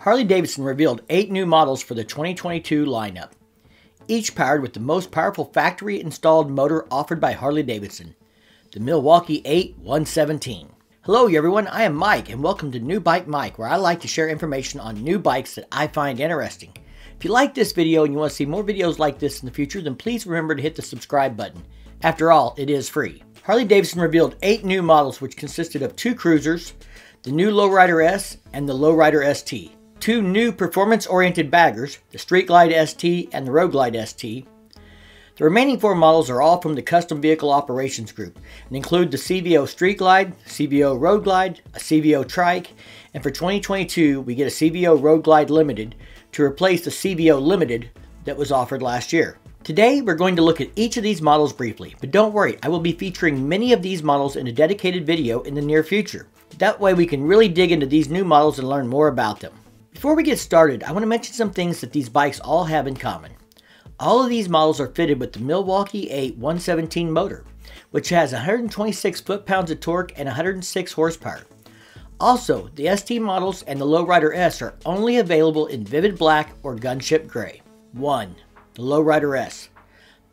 Harley Davidson revealed eight new models for the 2022 lineup, each powered with the most powerful factory installed motor offered by Harley Davidson, the Milwaukee 8 117. Hello everyone, I am Mike and welcome to New Bike Mike where I like to share information on new bikes that I find interesting. If you like this video and you want to see more videos like this in the future, then please remember to hit the subscribe button. After all, it is free. Harley Davidson revealed eight new models which consisted of two cruisers, the new Lowrider S and the Lowrider ST two new performance-oriented baggers, the Street Glide ST and the Road Glide ST. The remaining four models are all from the Custom Vehicle Operations Group and include the CVO Street Glide, CVO Road Glide, a CVO Trike, and for 2022 we get a CVO Road Glide Limited to replace the CVO Limited that was offered last year. Today we're going to look at each of these models briefly, but don't worry, I will be featuring many of these models in a dedicated video in the near future. That way we can really dig into these new models and learn more about them. Before we get started, I want to mention some things that these bikes all have in common. All of these models are fitted with the Milwaukee 8 117 motor, which has 126 foot-pounds of torque and 106 horsepower. Also, the ST models and the Lowrider S are only available in Vivid Black or Gunship Gray. 1. The Lowrider S.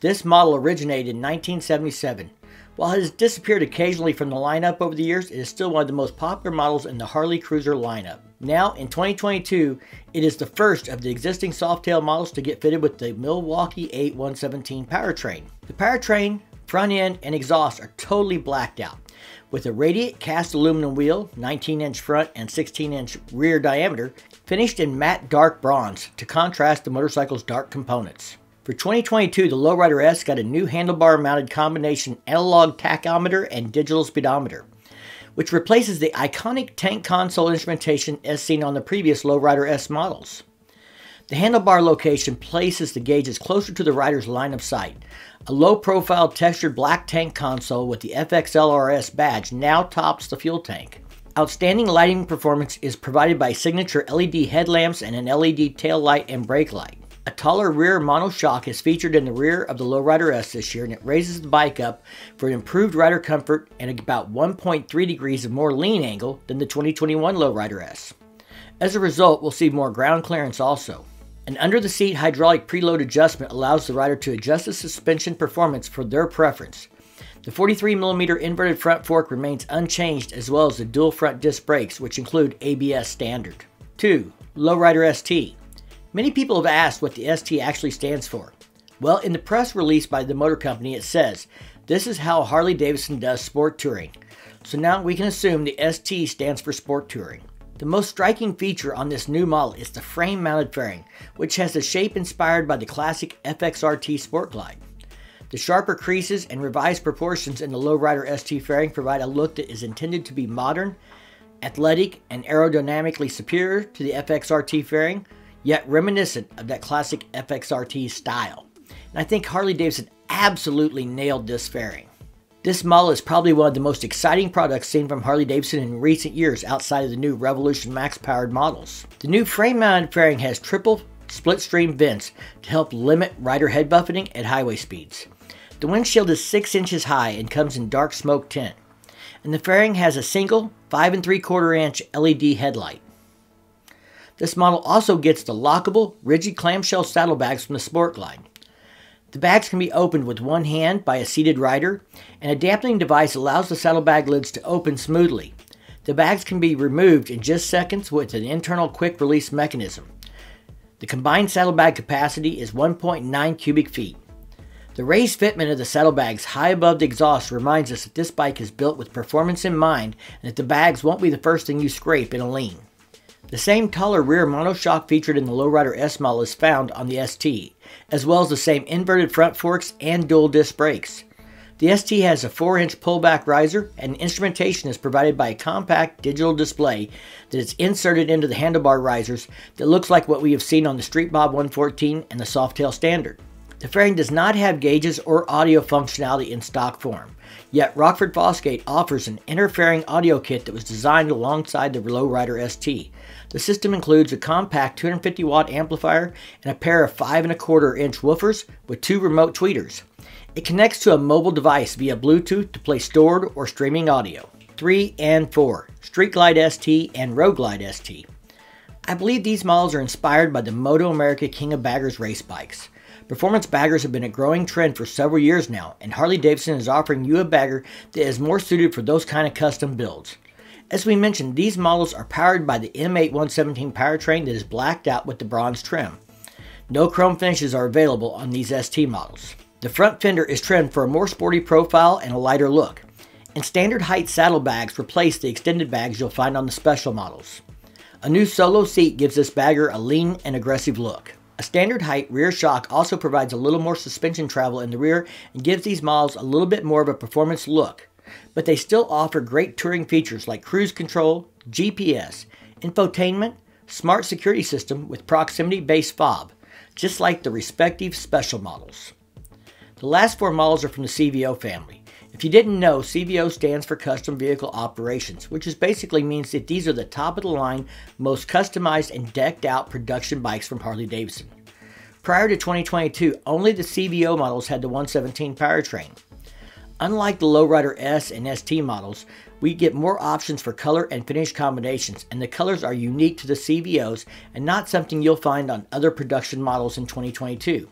This model originated in 1977 while it has disappeared occasionally from the lineup over the years, it is still one of the most popular models in the Harley Cruiser lineup. Now, in 2022, it is the first of the existing Softail models to get fitted with the Milwaukee 8117 powertrain. The powertrain, front end, and exhaust are totally blacked out, with a radiate cast aluminum wheel, 19 inch front and 16 inch rear diameter, finished in matte dark bronze to contrast the motorcycle's dark components. For 2022, the Lowrider S got a new handlebar mounted combination analog tachometer and digital speedometer, which replaces the iconic tank console instrumentation as seen on the previous Lowrider S models. The handlebar location places the gauges closer to the rider's line of sight. A low profile textured black tank console with the FXLRS badge now tops the fuel tank. Outstanding lighting performance is provided by signature LED headlamps and an LED tail light and brake light. A taller rear monoshock is featured in the rear of the Lowrider S this year and it raises the bike up for improved rider comfort and about 1.3 degrees of more lean angle than the 2021 Lowrider S. As a result, we'll see more ground clearance also. An under-the-seat hydraulic preload adjustment allows the rider to adjust the suspension performance for their preference. The 43mm inverted front fork remains unchanged as well as the dual front disc brakes which include ABS standard. 2. Lowrider ST Many people have asked what the ST actually stands for. Well, in the press release by the motor company, it says, This is how Harley Davidson does sport touring. So now we can assume the ST stands for sport touring. The most striking feature on this new model is the frame mounted fairing, which has a shape inspired by the classic FXRT Sport Glide. The sharper creases and revised proportions in the Lowrider ST fairing provide a look that is intended to be modern, athletic, and aerodynamically superior to the FXRT fairing, yet reminiscent of that classic FXRT style. And I think Harley Davidson absolutely nailed this fairing. This model is probably one of the most exciting products seen from Harley Davidson in recent years outside of the new Revolution Max powered models. The new frame mounted fairing has triple split stream vents to help limit rider head buffeting at highway speeds. The windshield is 6 inches high and comes in dark smoke tint. And the fairing has a single 5 and 3 quarter inch LED headlight. This model also gets the lockable, rigid clamshell saddlebags from the Sport Glide. The bags can be opened with one hand by a seated rider, and a dampening device allows the saddlebag lids to open smoothly. The bags can be removed in just seconds with an internal quick release mechanism. The combined saddlebag capacity is 1.9 cubic feet. The raised fitment of the saddlebags high above the exhaust reminds us that this bike is built with performance in mind and that the bags won't be the first thing you scrape in a lean. The same taller rear monoshock featured in the Lowrider S model is found on the ST, as well as the same inverted front forks and dual disc brakes. The ST has a 4-inch pullback riser and instrumentation is provided by a compact digital display that is inserted into the handlebar risers that looks like what we have seen on the Street Bob 114 and the Softail Standard. The fairing does not have gauges or audio functionality in stock form, yet Rockford Fosgate offers an in-fairing audio kit that was designed alongside the Lowrider ST. The system includes a compact 250 watt amplifier and a pair of 5 and a quarter inch woofers with two remote tweeters. It connects to a mobile device via Bluetooth to play stored or streaming audio. 3 and 4 Street Glide ST and Road Glide ST. I believe these models are inspired by the Moto America King of Baggers race bikes. Performance baggers have been a growing trend for several years now, and Harley Davidson is offering you a bagger that is more suited for those kind of custom builds. As we mentioned, these models are powered by the M8 117 powertrain that is blacked out with the bronze trim. No chrome finishes are available on these ST models. The front fender is trimmed for a more sporty profile and a lighter look, and standard height saddlebags replace the extended bags you'll find on the special models. A new solo seat gives this bagger a lean and aggressive look. A standard height rear shock also provides a little more suspension travel in the rear and gives these models a little bit more of a performance look, but they still offer great touring features like cruise control, GPS, infotainment, smart security system with proximity-based fob, just like the respective special models. The last four models are from the CVO family. If you didn't know, CVO stands for Custom Vehicle Operations, which just basically means that these are the top of the line, most customized and decked out production bikes from Harley Davidson. Prior to 2022, only the CVO models had the 117 powertrain. Unlike the Lowrider S and ST models, we get more options for color and finish combinations, and the colors are unique to the CVOs and not something you'll find on other production models in 2022.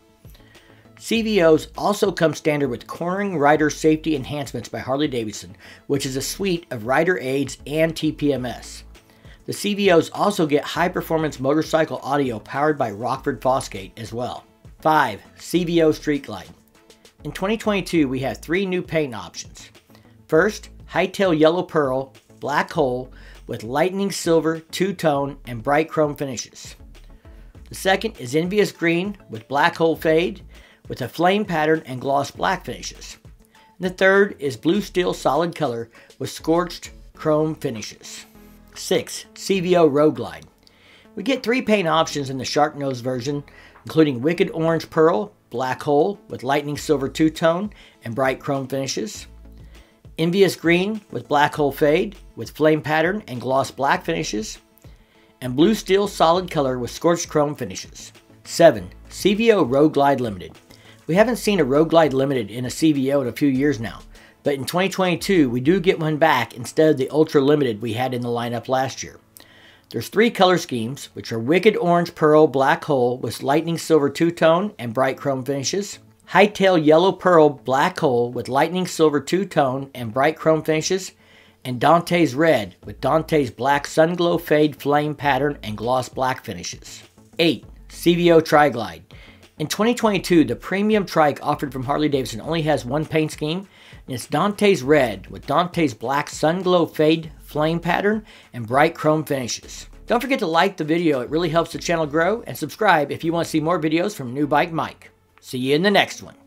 CVOs also come standard with Cornering Rider Safety Enhancements by Harley Davidson, which is a suite of rider aids and TPMS. The CVOs also get high performance motorcycle audio powered by Rockford Fosgate as well. 5. CVO Street Glide. In 2022, we have three new paint options. First, Hightail Yellow Pearl, Black Hole with lightning silver, two-tone, and bright chrome finishes. The second is Envious Green with Black Hole Fade, with a flame pattern and gloss black finishes. And the third is blue steel solid color with scorched chrome finishes. 6. CVO Road Glide. We get three paint options in the Shark Nose version, including Wicked Orange Pearl, Black Hole with Lightning Silver two-tone and bright chrome finishes, Envious Green with Black Hole Fade with flame pattern and gloss black finishes, and Blue Steel Solid Color with scorched chrome finishes. 7. CVO Road Glide Limited. We haven't seen a Road Glide Limited in a CVO in a few years now, but in 2022 we do get one back instead of the Ultra Limited we had in the lineup last year. There's three color schemes, which are Wicked Orange Pearl Black Hole with Lightning Silver two-tone and bright chrome finishes, Hightail Yellow Pearl Black Hole with Lightning Silver two-tone and bright chrome finishes, and Dante's Red with Dante's Black Sunglow Fade Flame pattern and gloss black finishes. 8. CVO Tri-Glide. In 2022, the premium trike offered from Harley Davidson only has one paint scheme, and it's Dante's Red with Dante's Black Sun Glow Fade flame pattern and bright chrome finishes. Don't forget to like the video, it really helps the channel grow, and subscribe if you want to see more videos from New Bike Mike. See you in the next one.